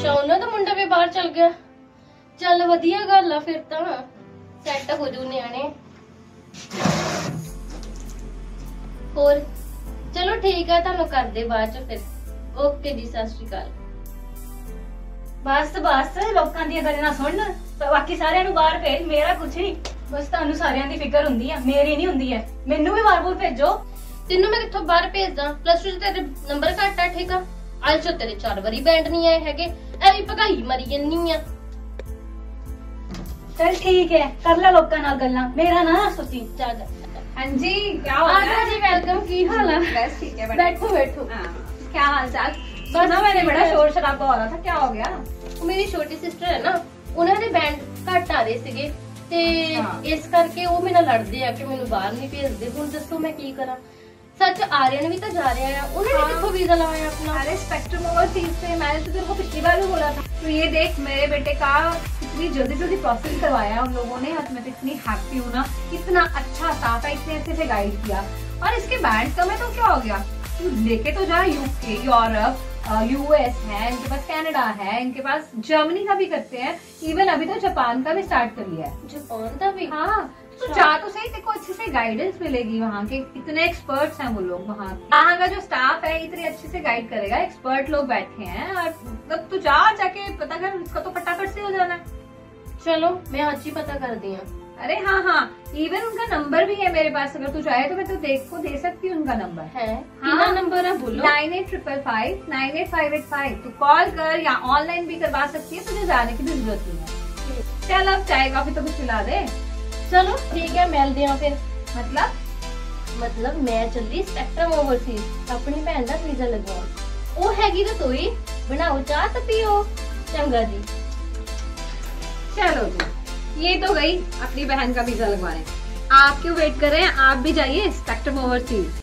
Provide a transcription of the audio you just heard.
ਅੱਛਾ ਉਹਨਾਂ ਦਾ ਮੁੰਡਾ ਵੀ ਬਾਹਰ ਚਲ ਗਿਆ? ਚੱਲ ਵਧੀਆ ਗੱਲ ਆ ਫਿਰ ਤਾਂ। ਸੈੱਟ ਹੋ ਜੂ ਨਿਆਣੇ। ਹੋਰ? ਚਲੋ ਠੀਕ ਹੈ ਤੁਹਾਨੂੰ ਕਰਦੇ ਬਾਅਦ ਚ ਫਿਰ। ਓਕੇ ਜੀ ਸਤਿ ਸ਼੍ਰੀ ਅਕਾਲ। ਬਸ ਬਸ ਲੋਕਾਂ ਦੀਆਂ ਗੱਲਾਂ ਸੁਣ। ਬਾਕੀ ਸਾਰਿਆਂ ਨੂੰ ਬਾਹਰ ਭੇਜ ਮੇਰਾ ਕੁਛ ਨਹੀਂ ਬਸ ਤੁਹਾਨੂੰ ਸਾਰਿਆਂ ਦੀ ਫਿਕਰ ਹੁੰਦੀ ਆ ਮੇਰੀ ਨਹੀਂ ਹੁੰਦੀ ਹੈ ਮੈਨੂੰ ਵੀ ਬਾਹਰ ਬੂਰ ਭੇਜੋ। ਤੈਨੂੰ ਮੈਂ ਕਿੱਥੋਂ ਬਾਹਰ ਭੇਜਦਾ? ਪਲੱਸ 2 ਚ ਤੇਰੇ ਨੰਬਰ ਘੱਟ ਆ ਠੀਕ ਆ? ਅੱਜ ਤੇਰੇ ਚਾਰ ਵਾਰੀ ਬੈਂਡ ਨਹੀਂ ਆਏ ਹੈਗੇ। ਐਵੇਂ ਭਗਾਈ ਮਰੀ ਜੰਨੀ ਆ। ਚਲ ਠੀਕ ਹੈ ਕਰ ਲੈ ਲੋਕਾਂ ਨਾਲ ਗੱਲਾਂ। ਮੇਰਾ ਨਾ ਸੋਚੀ ਚੱਲ ਹਾਂਜੀ ਕੀ ਹੋ ਰਿਹਾ ਜੀ ਵੈਲਕਮ ਕੀ ਹਾਲ ਹੈ ਬਸ ਠੀਕ ਹੈ ਬੈਠੋ ਬੈਠੋ। ਹਾਂ। ਕੀ ਹਾਲ ਚਾਲ? ਸੁਣਾ ਮੈਨੇ ਬੜਾ ਸ਼ੋਰ ਸ਼ਰਾਬਾ ਹੋ ਰਿਹਾ ਥਾ ਕੀ ਹੋ ਗਿਆ? ਉਹ ਮੇਰੀ ਛੋਟੀ ਸਿਸਟਰ ਹੈ ਨਾ ਉਹਨਾਂ ਦੇ ਬੈਂਡ ਘੱਟ ਆ ਰਹੇ ਸੀਗੇ। ਤੇ ਇਸ ਕਰਕੇ ਉਹ ਮੇਰੇ ਨਾਲ ਲੜਦੇ ਆ ਕਿ ਮੈਨੂੰ ਬਾਹਰ ਨਹੀਂ ਭੇਜਦੇ। ਹੁਣ ਦੱਸੋ ਮੈਂ ਕੀ ਕਰਾਂ? सच आ रहे हैं भी तो जा रहे हैं। उन्होंने हाँ। कितों वीज़ा लगाया अपना? अरे स्पेक्ट्रम ओवरसीज से मैंने तो तेरे को पिछली बार भी बोला था। तो ये देख मेरे बेटे का इतनी जल्दी जल्दी प्रोसेस करवाया उन लोगों ने मैं तो इतनी हैप्पी हूँ ना। इतना अच्छा इतने अच्छे से गाइड किया। और इसके बैंड का मैं तो क्या हो गया? तू लेके तो जा यूके यूरोप यूएस है इनके पास कनाडा है इनके पास जर्मनी का भी करते हैं। इवन अभी तो जापान का भी स्टार्ट कर लिया है। जापान का भी? हाँ। तो जा तो सही देखो अच्छे से गाइडेंस मिलेगी वहाँ के। इतने एक्सपर्ट्स हैं वो लोग वहाँ वहाँ का जो स्टाफ है इतने अच्छे से गाइड करेगा। एक्सपर्ट लोग बैठे हैं और मतलब तो जा जाके पता कर उसका तो फटाफट से हो जाना। है चलो मैं अच्छी पता कर दिया अरे हाँ हाँ। इवन उनका नंबर भी है मेरे पास। अगर तू चाहे तो मैं तो देख को दे सकती हूँ उनका नंबर है? हाँ। नंबर है बोलो? Nine eight triple five nine eight five eight five. तो कॉल कर या ऑनलाइन भी करवा सकती है तुझे जाने की भी ज़रूरत नहीं है। चल अब चाय कॉफ़ी तो कुछ पिला दे। ਚਲੋ ਠੀਕ ਹੈ ਮਿਲਦੇ ਆ ਫਿਰ मतलब ਮਤਲਬ ਮੈਂ ਚੱਲੀ ਸਪੈਕਟਰਮ ਓਵਰਸੀਜ਼ ਆਪਣੀ ਭੈਣ ਦਾ ਵੀਜ਼ਾ ਲਗਵਾਉਣ ਉਹ ਹੈਗੀ ਤਾਂ ਤੋਈ ਬਣਾਓ ਚਾਹ ਤਾਂ ਪੀਓ ਚੰਗਾ ਜੀ चलो जी ये तो गई अपनी बहन का वीजा लगवाने आप क्यों वेट कर रहे हैं आप भी जाइए स्पेक्ट्रम ओवरसीज